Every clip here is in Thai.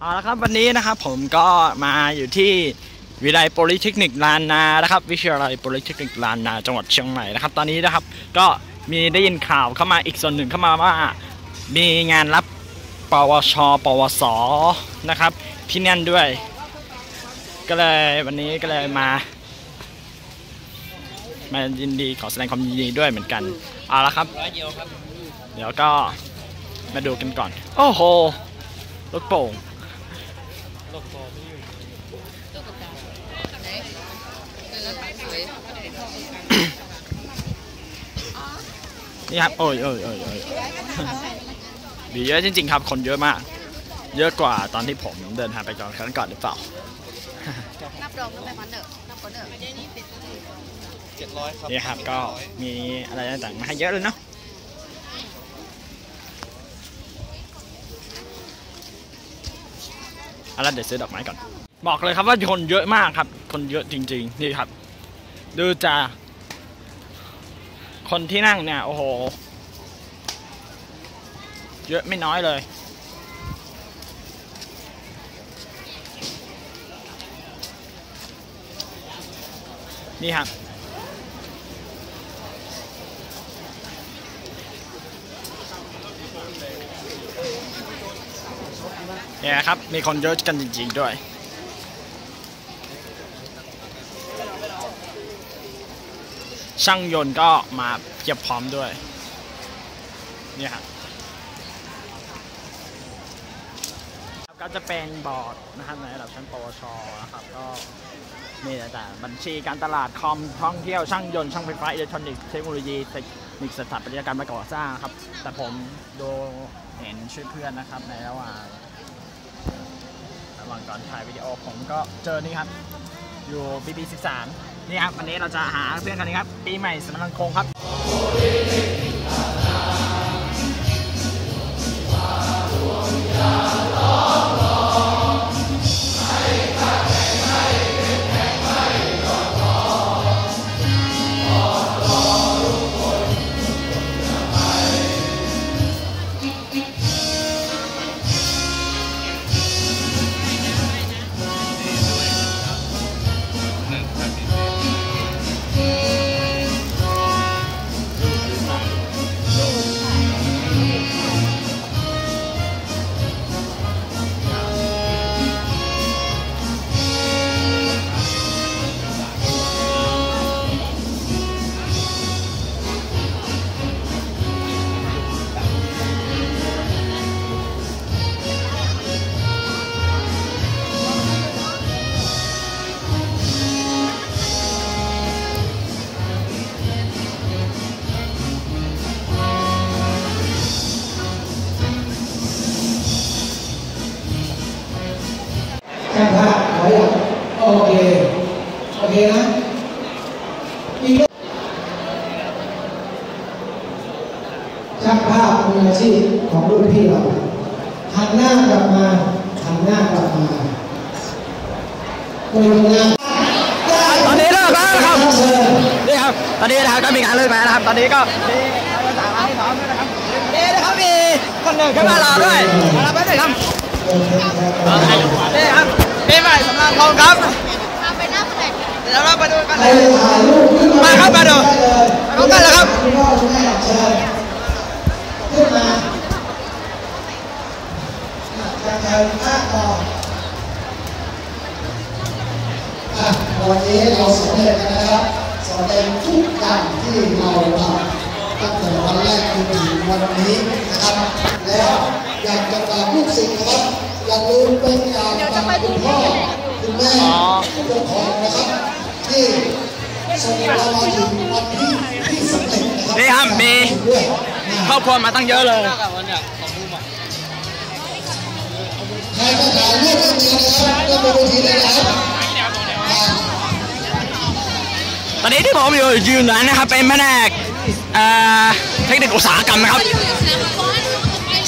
เอาละครับวันนี้นะครับผมก็มาอยู่ที่วิทยาลัยโพลิเทคนิคลานนานะครับวิทยาลัยโพลิเทคนิคลานนาจังหวัดเชียงใหม่นะครับ ตอนนี้นะครับก็มีได้ยินข่าวเข้ามาอีกส่วนหนึ่งเข้ามาว่า มีงานรับปวช ปวสนะครับที่นั่นด้วย ก็เลยวันนี้ก็เลยมา มายินดีขอแสดงความยินดีด้วยเหมือนกันเอาละครับ เดียวครับเดี๋ยวก็มาดูกันก่อน โอ้โหลูกโป่ง โลโก้ที่อยู่นี่ครับโอ้ยโอ้ยโอ้ยโอ้ยดีเยอะจริง ๆ ครับ คนเยอะมาก เยอะกว่าตอนที่ผมเดินทางไปก่อนครั้งก่อนหรือเปล่านับดองกนับไปมันเด้อนับก่อนเด้อเจ็ดร้อยครับนี่ครับก็มีอะไรต่างๆมาให้เยอะเลยเนาะ อาละเดี๋ยวซื้อดอกไม้ก่อน บอกเลยครับว่าคนเยอะมากครับ คนเยอะจริง ๆ นี่ครับ ดูจากคนที่นั่งเนี่ย โอ้โห เยอะไม่น้อยเลย นี่ครับ เนี่ยครับ มีคนเยอะกันจริง ๆ ด้วย ช่างยนต์ก็มาเพียบพร้อมด้วย เนี่ยครับก็จะเป็นบอร์ดนะครับในระดับชั้นปวชนะครับก็มีแต่บัญชีการตลาดคอมท่องเที่ยวช่างยนต์ช่างไฟฟ้าอิเล็กทรอนิกส์เทคโนโลยีเทคนิคสถาปัตยกรรมและก่อสร้างครับ แต่ผมดูเห็นชื่อเพื่อนนะครับในระหว่าง ระหว่างก่อนถ่ายวิดีโอผมก็เจอนี่ครับ อยู่ BB 13 นี่ครับวันนี้เราจะหาเพื่อนกันนี้ครับ ปีใหม่สำนักคงครับ ช่างภาพขออย่างโอเคโอเคนะอีกช่างภาพมืออาชีพของรุ่นพี่เราหันหน้ากลับมาหันหน้ากลับมาโดยงานตอนนี้เลิกแล้วนะครับนี่ครับตอนนี้นะครับก็มีการเลิกแล้วนะครับ ตอนนี้ก็นี่นะครับมีคนหนึ่งขึ้นมารอด้วยมารับไปหน่อยครับนี่ครับ ปีใหม่สำนักคงครับพาไปหน้าผู้ใดเดี๋ยวเราไปดูกันใคเลรยจะถ่ายรูปขึ้นมาครับมาดูได้เลยมาดูกันเลยครับคุณพ่อคุณแม่เชิญขึ้นมาจะเชิญภาคต่ออะวันนี้เราสำเร็จแล้วนะครับสำเร็จทุกอย่างที่เราทำตั้งแต่วันแรกจนถึงวันนี้นะครับแล้ว อยากจะฝากลูกศิษย์นะครับอย่าลืมเป็นอย่างฝากคุณพ่อคุณแม่ผู้ปกครองนะครับ ที่ส่งเรามาถึงวันที่ที่สำเร็จนะครับนี่ครับมีด้วยครอบครัวมาตั้งเยอะเลยกับวันเนี้ยของบูมอะใครจะถ่ายรูปกันเดียวนะครับก็ไปดูทีเลยนะครับอ่าตอนนี้ที่ผมอยู่ยืนนั้นนะครับเป็นแผนกเอ่อเทคนิคอุตสาหกรรมนะครับ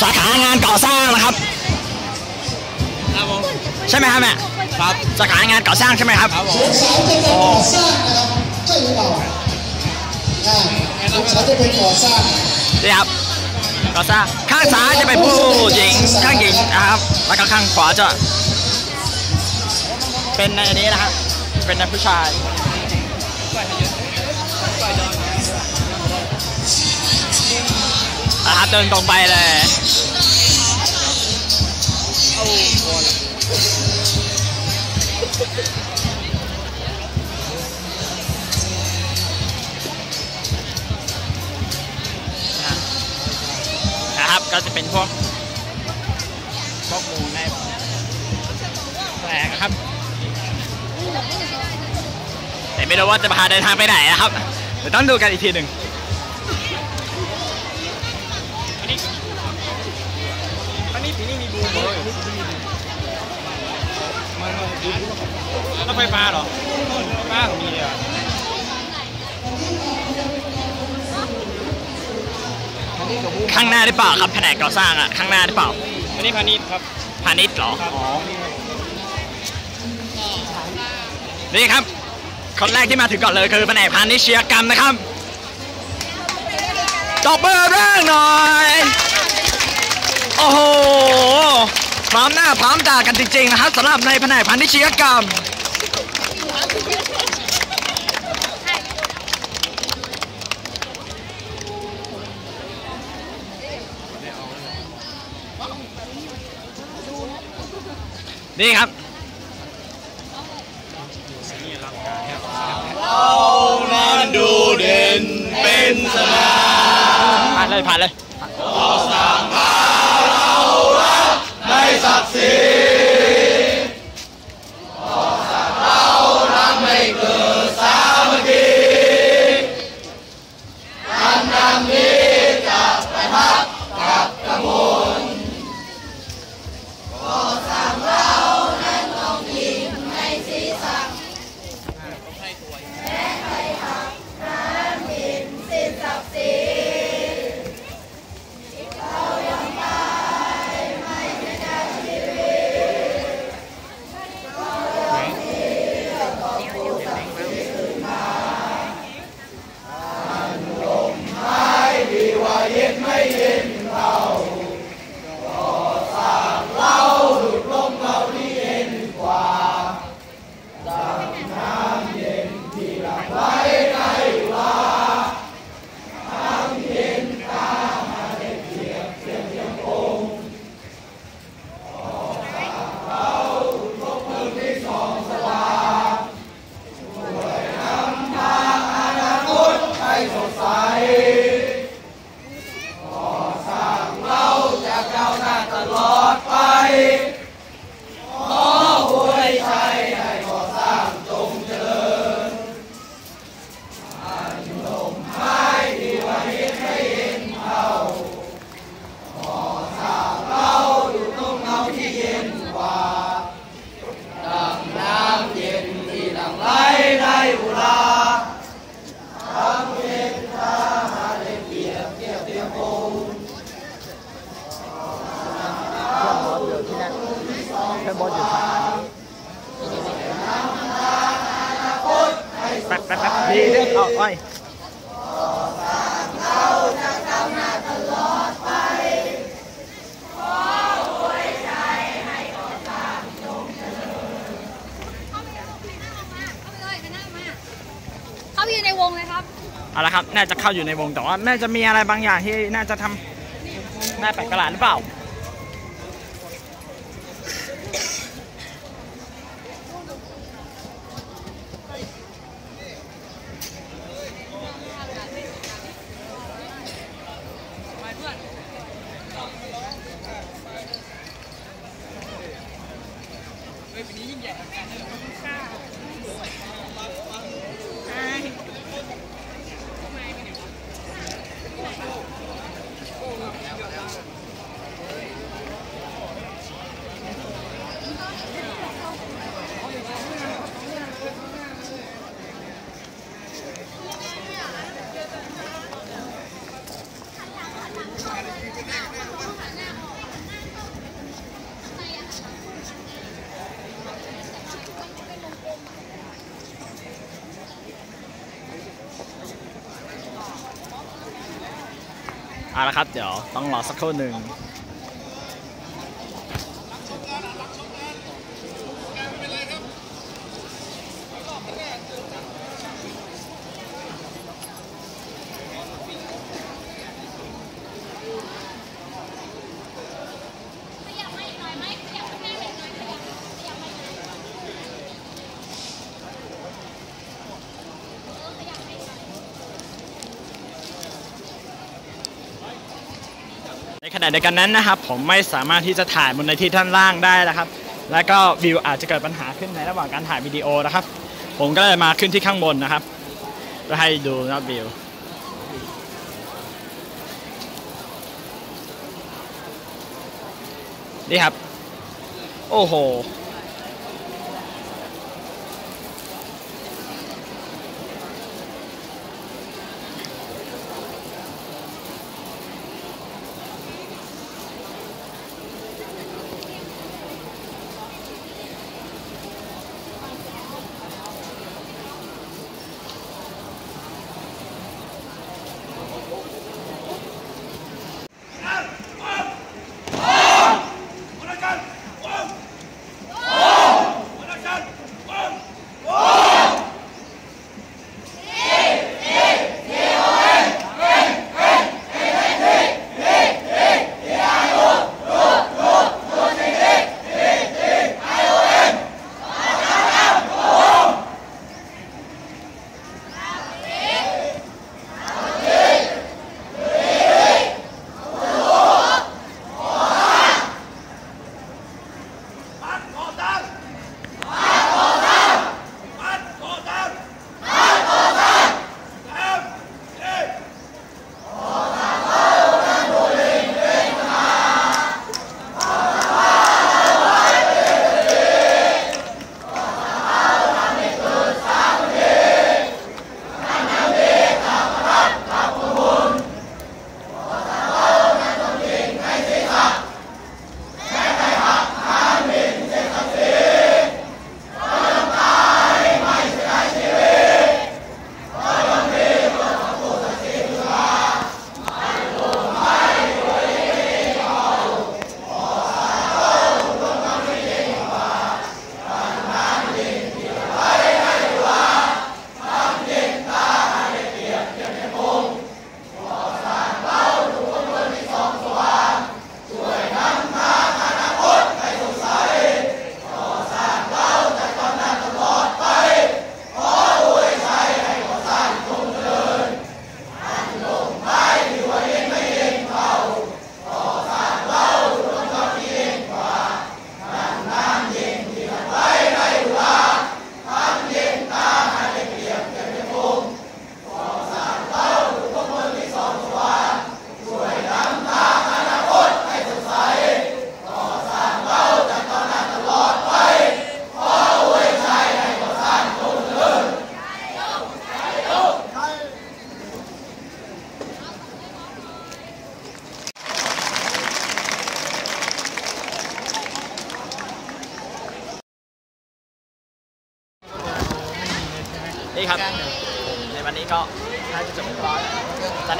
สาขางานก่อสร้างนะครับ ครับผมใช่ไหมครับแม่ครับ สาขางานก่อสร้างใช่ไหมครับครับผสม งสัยจะเป็นก่อสร้างนะครับใช่หรือเปล่าอ่าสงสัยจะเป็นก่อสร้างนี่ครับก็สร้างข้างซ้ายจะเป็นผู้หญิงข้างหญิงนะครับ แล้วก็ข้างขวาจะ เป็นในอันนี้นะครับ เป็นในผู้ชาย ครับเดินตรงไปเลยนะครับก็จะเป็นพวกพวกมูในแปลกครับ แต่ไม่รู้ว่าจะพาเดินทางไปไหนนะครับเดี๋ยวต้องดูกันอีกทีหนึ่ง ไฟฟ้าเหรอรถไฟฟ้าของมีอะข้างหน้าได้เปล่าครับแผนกก่อสร้างอะข้างหน้าได้เปล่าอันนี้พาณิชย์ครับพาณิชย์เหรอครับอ๋อนี่ครับคนแรกที่มาถึงก่อนเลยคือแผนกพาณิชยกรรมนะครับตบมือเรื่องหน่อยโอ้โหพร้อมหน้าพร้อมตากันจริงๆนะครับสำหรับในแผนกพาณิชยกรรม นี่ครับนั้นดูเด่นเป็นสง่าผ่านเลยผ่านเลยใน แป๊บแป๊บแป๊บดีเรื่อเอาไว้เข้าไปอยู่ในวงเลยครับเอาละครับ น่าจะเข้าอยู่ในวงแต่ว่าน่าจะมีอะไรบางอย่างที่น่าจะทำน่าแปลกประหลาดหรือเปล่า เอาละครับ เดี๋ยวต้องรอสักครู่หนึ่ง ในขณะเดียวกันนั้นนะครับผมไม่สามารถที่จะถ่ายบนในที่ท่านล่างได้นะครับ แล้วก็วิวอาจจะเกิดปัญหาขึ้นในระหว่างการถ่ายวิดีโอนะครับ ผมก็เลยมาขึ้นที่ข้างบนนะครับเพื่อให้ดูนะวิวนี่ครับ โอ้โห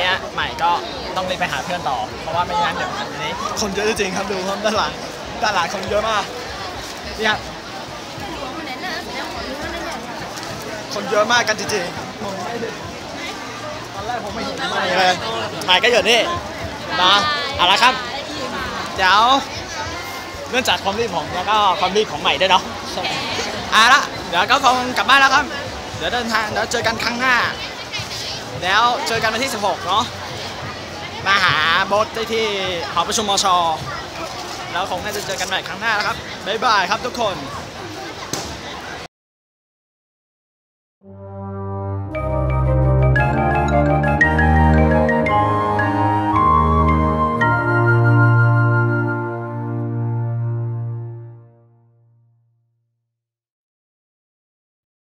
นนี้ใหม่ก็ต้องรีบไปหาเพื่อนต่อ เพราะว่าไม่งั้นเดี๋ยวอันนี้คนเยอะจริงๆครับดูครับด้านหลังด้านหลังคนเยอะมากนี่ครับคนเยอะมากกันจริงๆผมไม่ได้ตอนแรกผมไม่เห็นไม่เลยถ่ายก็อยู่นี่นะเอาละครับเดี๋ยวเนื่องจากความรีบผมแล้วก็ความรีบของใหม่ด้วยเนาะเอาละเดี๋ยวก็คงกลับบ้านแล้วครับ เดี๋ยวเดินทางเดี๋ยวเจอกันครั้งหน้า แล้วเจอกันวันที่ 16 เนาะมาหาโบทได้ที่หอประชุมมชแล้วคงน่าจะเจอกันใหม่ครั้งหน้าแล้วครับบ๊ายบายครับทุกคน